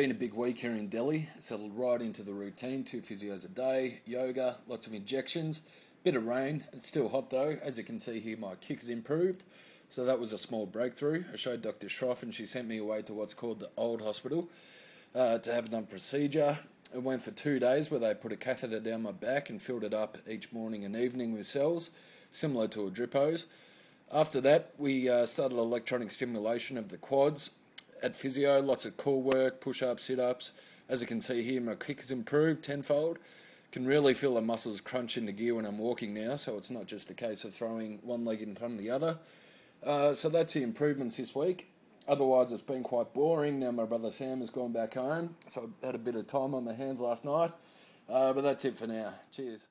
been a big week here in Delhi. Settled right into the routine. Two physios a day, yoga, lots of injections. Bit of rain. It's still hot though. As you can see here, my kick has improved. So that was a small breakthrough. I showed Dr. Shroff and she sent me away to what's called the old hospital uh, to have done procedure. It went for two days where they put a catheter down my back and filled it up each morning and evening with cells, similar to a drip hose. After that, we uh, started electronic stimulation of the quads at physio, lots of core work, push ups, sit ups. As you can see here, my kick has improved tenfold. Can really feel the muscles crunch into gear when I'm walking now, so it's not just a case of throwing one leg in front of the other. Uh, so that's the improvements this week. Otherwise, it's been quite boring. Now my brother Sam has gone back home, so I had a bit of time on my hands last night. Uh, but that's it for now. Cheers.